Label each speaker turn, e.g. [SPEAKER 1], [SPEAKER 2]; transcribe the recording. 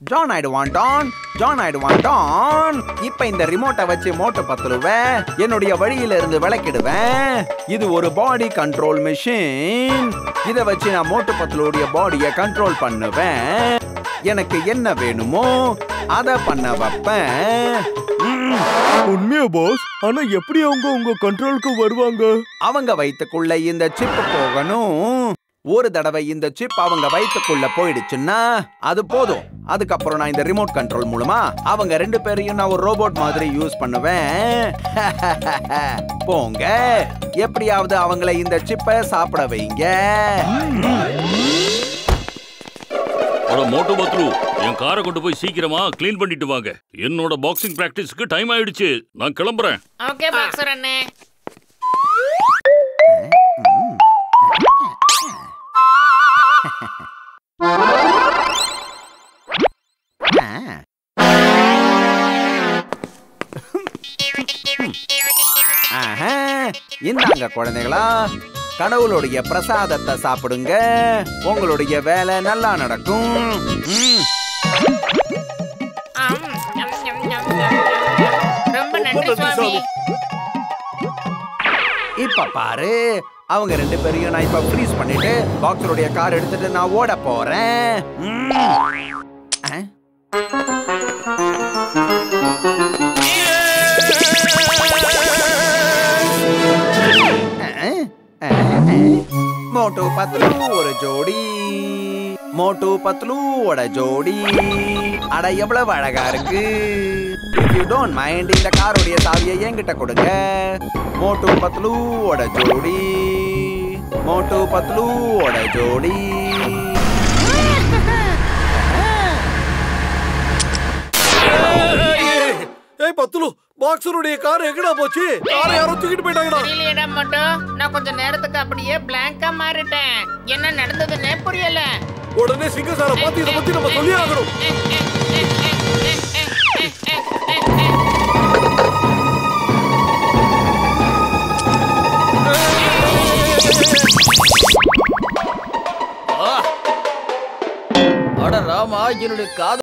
[SPEAKER 1] John ஆயிடுவான் Don John ஆயிடுவான் Don இப்ப இந்த ரிமோட்டை வச்சு மோட்டை பத்துருவேன் என்னுடைய வழியில இருந்து விளக்கிடுவேன் இது ஒரு பாடி கண்ட்ரோல் மிஷின் இத வச்சு நான் மோட்டு பத்தலுடைய பாடியை கண்ட்ரோல் பண்ணுவேன். எனக்கு என்ன வேணுமோ அத பண்ண வைப்பேன்.
[SPEAKER 2] உண்மையா பாஸ் ஆனா எப்படி அவங்க உங்க கண்ட்ரோலுக்கு வருவாங்க?
[SPEAKER 1] அவங்க வயித்துக்குள்ள இந்த சிப் போகணும். ஒரு தடவை இந்த சிப் அவங்க வயித்துக்குள்ள போயிடுச்சுன்னா அது போதும். அதுக்கப்புறம் நான் இந்த ரிமோட் கண்ட்ரோல் மூலமா அவங்க ரெண்டு பேரையும் நான் ஒரு ரோபோட் மாதிரி யூஸ் பண்ணுவேன். போங்க. எப்படியாவது அவங்கள இந்த சிப்பை சாப்பிட வைங்க.
[SPEAKER 3] அட மோட்டோ பத்ரு என் காரை கொண்டு போய் சீக்கிரமா க்ளீன் பண்ணிட்டு வாங்க. என்னோட பாக்ஸிங் பிராக்டிஸ்க்கு டைம் ஆயிடுச்சு. நான் கிளம்புறேன்.
[SPEAKER 4] ஓகே பாக்ஸர் அண்ணே.
[SPEAKER 1] இந்தாங்க குழந்தைகளா. கடவுளுடைய பிரசாதத்தை சாப்பிடுங்க. உங்களுடைய வேலை நல்லா நடக்கும். இப்ப பாரு அவங்க ரெண்டு பேரையும் நான் இப்ப ஃப்ரீஸ் பண்ணிட்டு பாக்ஸருடைய கார் எடுத்துட்டு நான் ஓட போறேன்? மோட்டு பத்லு ஒரு ஜோடி. மோட்டு பத்லூவோட ஜோடி. அட எவ்வளவு அழகா இருக்கு. இஃப் யூ டோன்ட் மைண்ட் இந்த காருடைய சாவியை என்கிட்ட கொடுங்க. மோட்டு பத்லூவோட ஜோடி. மோட்டு பத்லூவோட ஜோடி.
[SPEAKER 2] ஏய் பத்துலு பாக்ஸருடைய கார் எங்கடா போச்சு? காரை யாரோ தூக்கிட்டு போயிட்டாங்கடா.
[SPEAKER 4] தெரியலையடா மட்டும் நான் கொஞ்ச நேரத்துக்கு அப்படியே பிளாங்கா மாறிட்டேன். என்ன நடந்ததுன்னே புரியல.
[SPEAKER 2] உடனே சிங்கசார பார்த்து இதை பத்தி நம்ம சொல்லி ஆகணும்.
[SPEAKER 5] அட ராமா என்னுடைய காது